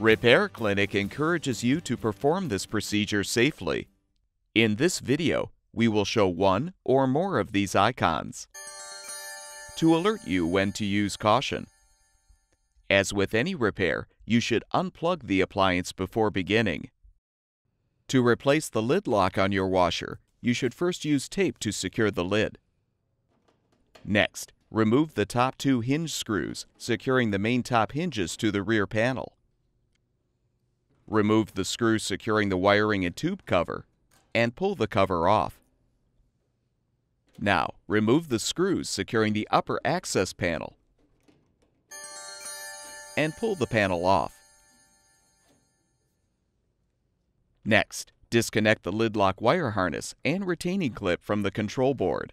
Repair Clinic encourages you to perform this procedure safely. In this video, we will show one or more of these icons to alert you when to use caution. As with any repair, you should unplug the appliance before beginning. To replace the lid lock on your washer, you should first use tape to secure the lid. Next, remove the top two hinge screws, securing the main top hinges to the rear panel. Remove the screws securing the wiring and tube cover, and pull the cover off. Now, remove the screws securing the upper access panel and pull the panel off. Next, disconnect the lid lock wire harness and retaining clip from the control board.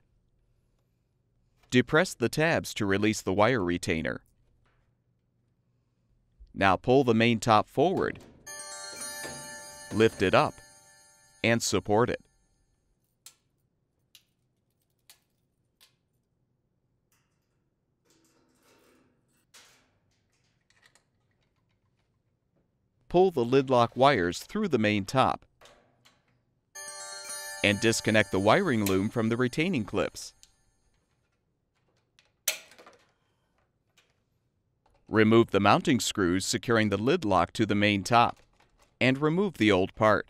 Depress the tabs to release the wire retainer. Now pull the main top forward, lift it up, and support it. Pull the lid lock wires through the main top and disconnect the wiring loom from the retaining clips. Remove the mounting screws securing the lid lock to the main top and remove the old part.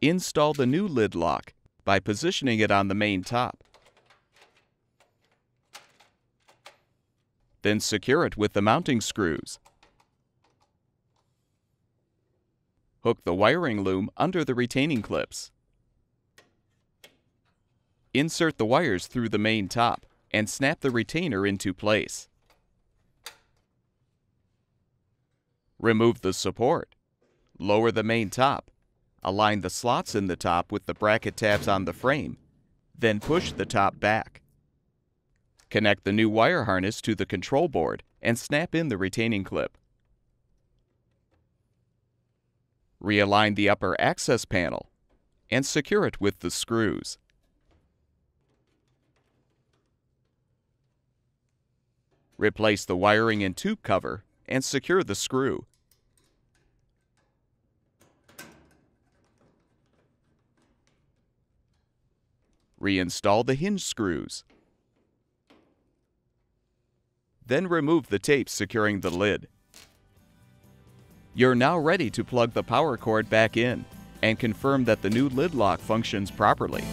Install the new lid lock by positioning it on the main top. Then secure it with the mounting screws. Hook the wiring loom under the retaining clips. Insert the wires through the main top and snap the retainer into place. Remove the support. Lower the main top. Align the slots in the top with the bracket tabs on the frame. Then push the top back. Connect the new wire harness to the control board and snap in the retaining clip. Realign the upper access panel and secure it with the screws. Replace the wiring and tube cover and secure the screw. Reinstall the hinge screws. Then remove the tape securing the lid. You're now ready to plug the power cord back in and confirm that the new lid lock functions properly.